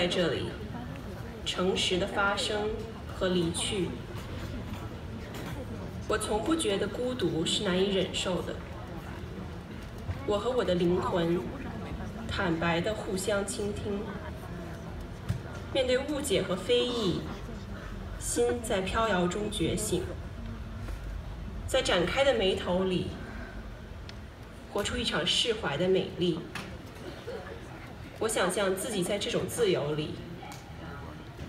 在这里，诚实的发生和离去。我从不觉得孤独是难以忍受的。我和我的灵魂坦白的互相倾听，面对误解和非议，心在飘摇中觉醒，在展开的眉头里，活出一场释怀的美丽。我想象自己在这种自由里，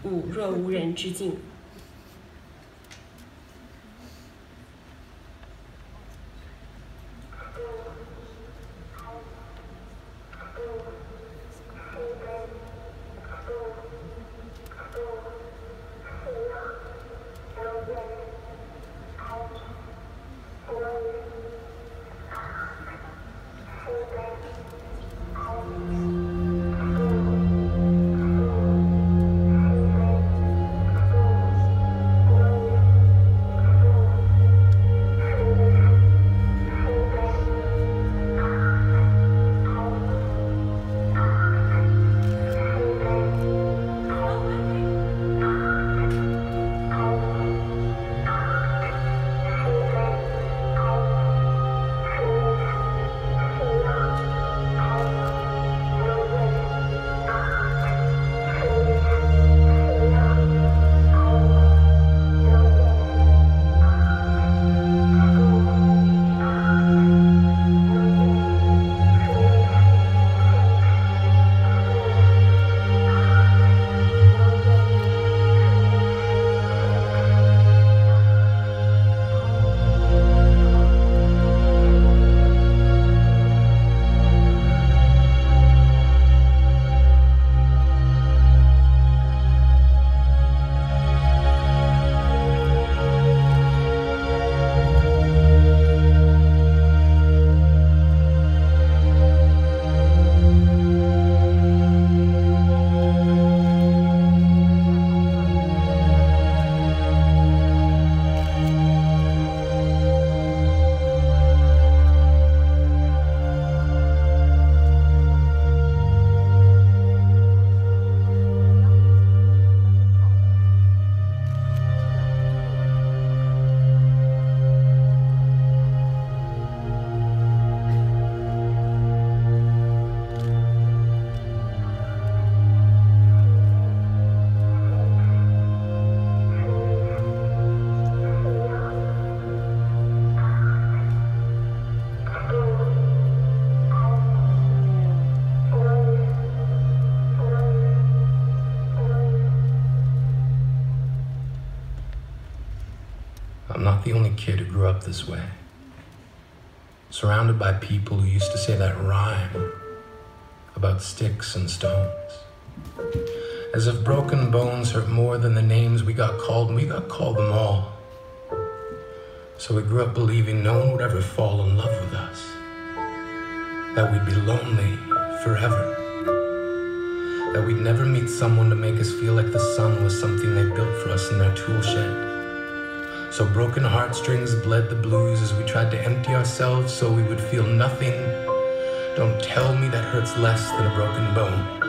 舞若无人之境。The only kid who grew up this way. Surrounded by people who used to say that rhyme about sticks and stones. As if broken bones hurt more than the names we got called, and we got called them all. So we grew up believing no one would ever fall in love with us. That we'd be lonely forever. That we'd never meet someone to make us feel like the sun was something they built for us in their tool shed. So broken heartstrings bled the blues as we tried to empty ourselves so we would feel nothing. Don't tell me that hurts less than a broken bone.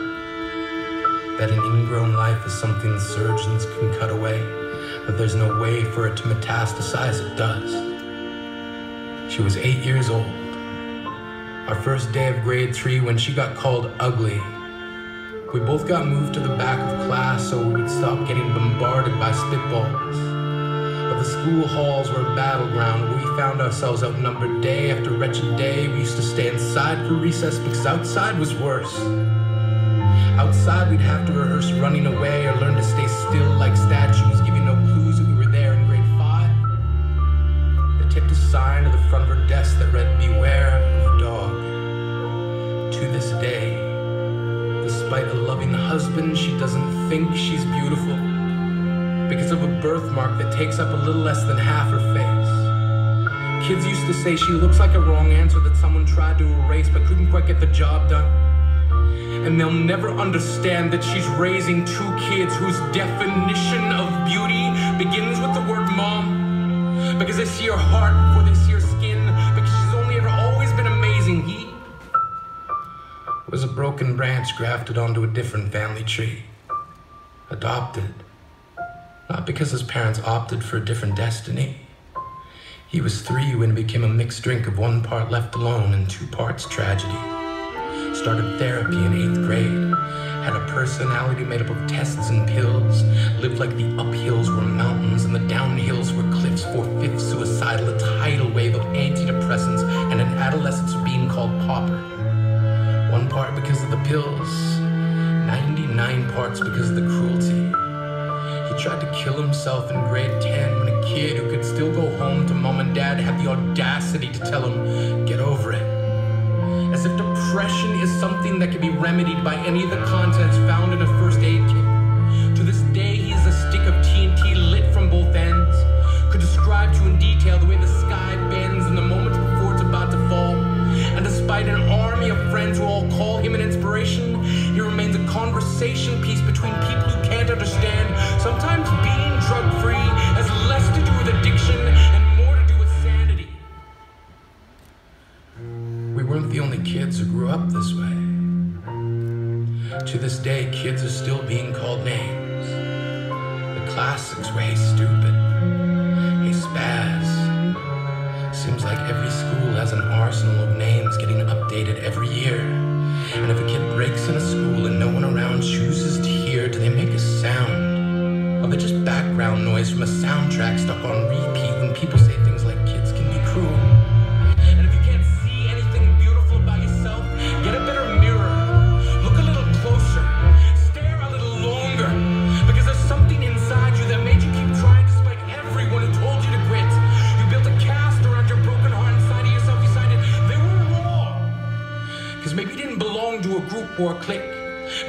That an ingrown life is something surgeons can cut away, but there's no way for it to metastasize, it does. She was eight years old. Our first day of grade three when she got called ugly. We both got moved to the back of class so we would stop getting bombarded by spitballs the school halls were a battleground where we found ourselves outnumbered day after wretched day. We used to stay inside for recess because outside was worse. Outside, we'd have to rehearse running away or learn to stay still like statues, giving no clues that we were there in grade five. They tipped a sign to the front of her desk that read, Beware of dog. To this day, despite a loving husband, she doesn't think she's beautiful because of a birthmark that takes up a little less than half her face. Kids used to say she looks like a wrong answer that someone tried to erase but couldn't quite get the job done. And they'll never understand that she's raising two kids whose definition of beauty begins with the word mom. Because they see her heart before they see her skin. Because she's only ever always been amazing. He was a broken branch grafted onto a different family tree. adopted. Not because his parents opted for a different destiny. He was three when it became a mixed drink of one part left alone and two parts tragedy. Started therapy in eighth grade. Had a personality made up of tests and pills. Lived like the uphills were mountains and the downhills were cliffs. Four-fifths suicidal, a tidal wave of antidepressants and an adolescence being called pauper. One part because of the pills, 99 parts because of the cruelty. He tried to kill himself in grade 10 when a kid who could still go home to mom and dad had the audacity to tell him, get over it. As if depression is something that can be remedied by any of the contents found in a first aid kit. To this day, he is a stick of TNT lit from both ends. Could describe to in detail the way the sky bends in the moments before it's about to fall. And despite an army of friends who all call him an inspiration, he remains a conversation piece between people who can't understand. To this day, kids are still being called names. The classics were hey stupid, hey spaz. Seems like every school has an arsenal of names getting updated every year. And if a kid breaks in a school and no one around chooses to hear, do they make a sound? Or they just background noise from a soundtrack stuck on repeat when people say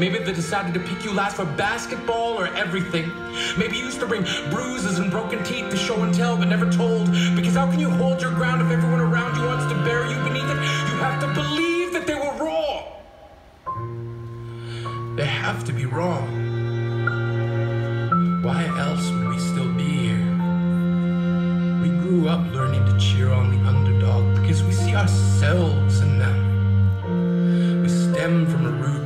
Maybe they decided to pick you last for basketball or everything. Maybe you used to bring bruises and broken teeth to show and tell, but never told. Because how can you hold your ground if everyone around you wants to bury you beneath it? You have to believe that they were wrong. They have to be wrong. Why else would we still be here? We grew up learning to cheer on the underdog because we see ourselves in them. We stem from a root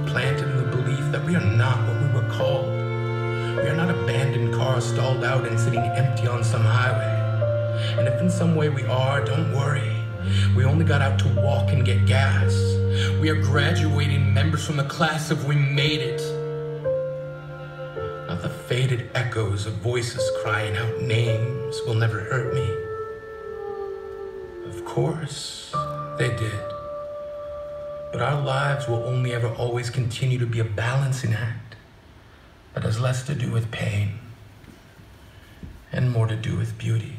we are not what we were called. We are not abandoned cars stalled out and sitting empty on some highway. And if in some way we are, don't worry. We only got out to walk and get gas. We are graduating members from the class of We Made It. Not the faded echoes of voices crying out names will never hurt me. Of course, they did. But our lives will only ever always continue to be a balancing act that has less to do with pain and more to do with beauty.